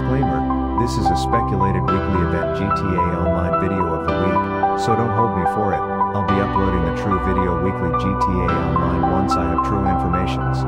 Disclaimer, this is a speculated weekly event GTA Online video of the week, so don't hold me for it. I'll be uploading the true video weekly GTA Online once I have true informations.